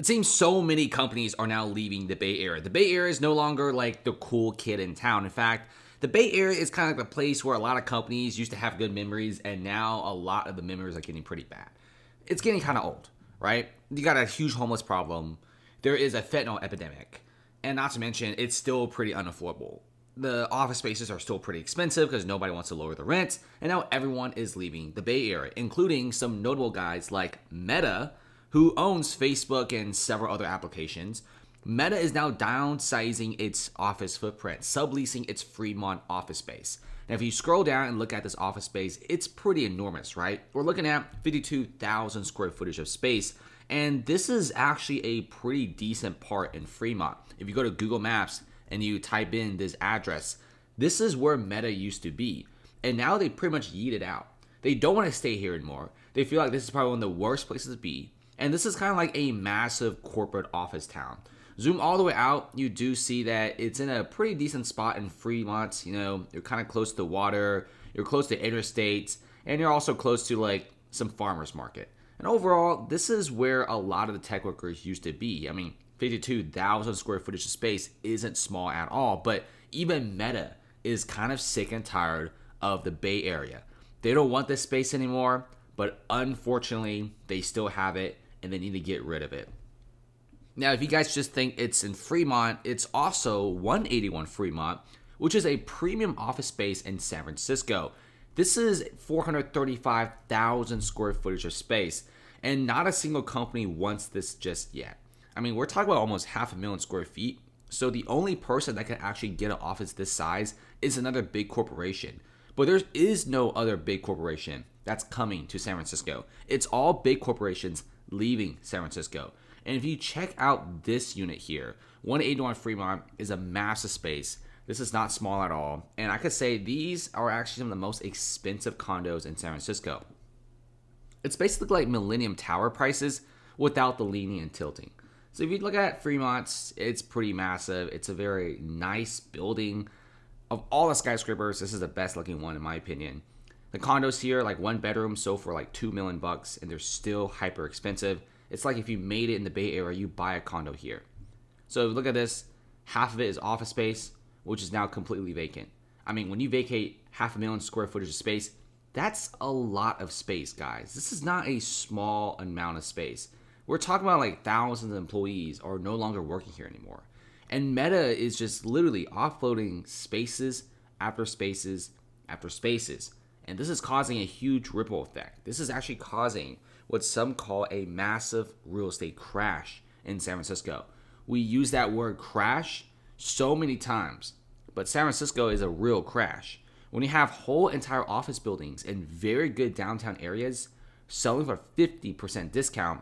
It seems so many companies are now leaving the Bay Area. The Bay Area is no longer like the cool kid in town. In fact, the Bay Area is kind of like the place where a lot of companies used to have good memories, and now a lot of the memories are getting pretty bad. It's getting kind of old, right? You got a huge homeless problem. There is a fentanyl epidemic. And not to mention, it's still pretty unaffordable. The office spaces are still pretty expensive because nobody wants to lower the rent, and now everyone is leaving the Bay Area, including some notable guys like Meta, who owns Facebook and several other applications. Meta is now downsizing its office footprint, subleasing its Fremont office space. Now, if you scroll down and look at this office space, it's pretty enormous, right? We're looking at 52,000 square footage of space, and this is actually a pretty decent part in Fremont. If you go to Google Maps and you type in this address, this is where Meta used to be. And now they pretty much yeeted out. They don't want to stay here anymore. They feel like this is probably one of the worst places to be and this is kind of like a massive corporate office town. Zoom all the way out, you do see that it's in a pretty decent spot in Fremont. You know, you're kind of close to the water, you're close to interstates, and you're also close to like some farmers market. And overall, this is where a lot of the tech workers used to be. I mean, 52,000 square footage of space isn't small at all, but even Meta is kind of sick and tired of the Bay Area. They don't want this space anymore, but unfortunately, they still have it and they need to get rid of it. Now, if you guys just think it's in Fremont, it's also 181 Fremont, which is a premium office space in San Francisco. This is 435,000 square footage of space, and not a single company wants this just yet. I mean, we're talking about almost half a million square feet, so the only person that can actually get an office this size is another big corporation. But there is no other big corporation that's coming to San Francisco. It's all big corporations leaving San Francisco. And if you check out this unit here, 181 Fremont is a massive space. This is not small at all. And I could say these are actually some of the most expensive condos in San Francisco. It's basically like Millennium Tower prices without the leaning and tilting. So if you look at Fremont's, it's pretty massive. It's a very nice building. Of all the skyscrapers, this is the best looking one in my opinion. The condos here, like one bedroom, sold for like two million bucks, and they're still hyper expensive. It's like if you made it in the Bay Area, you buy a condo here. So look at this. Half of it is office space, which is now completely vacant. I mean, when you vacate half a million square footage of space, that's a lot of space, guys. This is not a small amount of space. We're talking about like thousands of employees are no longer working here anymore. And Meta is just literally offloading spaces after spaces after spaces. And this is causing a huge ripple effect. This is actually causing what some call a massive real estate crash in San Francisco. We use that word crash so many times, but San Francisco is a real crash. When you have whole entire office buildings in very good downtown areas selling for 50% discount,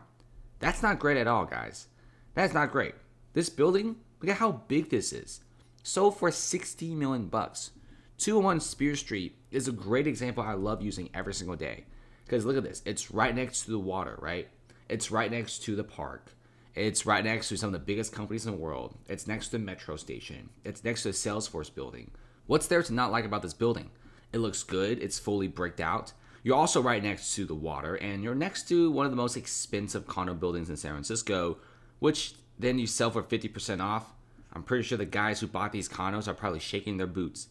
that's not great at all, guys. That's not great. This building, look at how big this is. Sold for 60 million bucks. 201 Spear Street is a great example I love using every single day. Because look at this. It's right next to the water, right? It's right next to the park. It's right next to some of the biggest companies in the world. It's next to the metro station. It's next to the Salesforce building. What's there to not like about this building? It looks good. It's fully bricked out. You're also right next to the water, and you're next to one of the most expensive condo buildings in San Francisco, which then you sell for 50% off. I'm pretty sure the guys who bought these condos are probably shaking their boots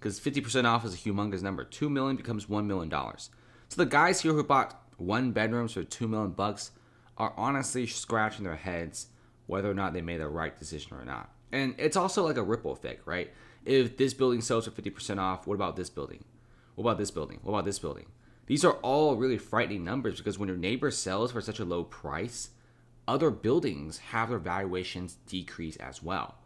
because 50% off is a humongous number. 2 million becomes 1 million dollars. So the guys here who bought one bedrooms for 2 million bucks are honestly scratching their heads whether or not they made the right decision or not. And it's also like a ripple effect, right? If this building sells for 50% off, what about this building? What about this building? What about this building? These are all really frightening numbers because when your neighbor sells for such a low price, other buildings have their valuations decrease as well.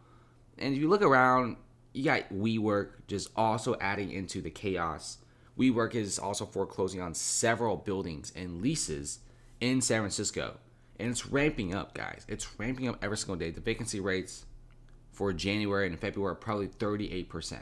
And if you look around you got WeWork just also adding into the chaos. WeWork is also foreclosing on several buildings and leases in San Francisco. And it's ramping up, guys. It's ramping up every single day. The vacancy rates for January and February are probably 38%.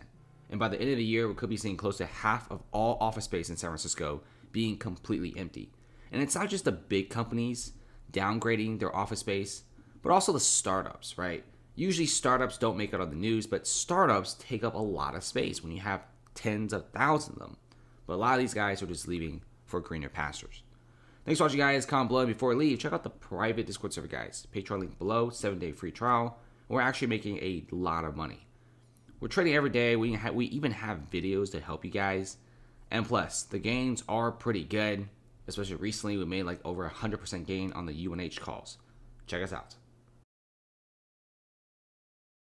And by the end of the year, we could be seeing close to half of all office space in San Francisco being completely empty. And it's not just the big companies downgrading their office space, but also the startups, right? Usually startups don't make it on the news, but startups take up a lot of space when you have tens of thousands of them. But a lot of these guys are just leaving for greener pastures. Thanks for watching, guys. Comment below. Before I leave, check out the private Discord server, guys. Patreon link below. Seven day free trial. We're actually making a lot of money. We're trading every day. We we even have videos to help you guys. And plus, the gains are pretty good. Especially recently, we made like over 100% gain on the UNH calls. Check us out.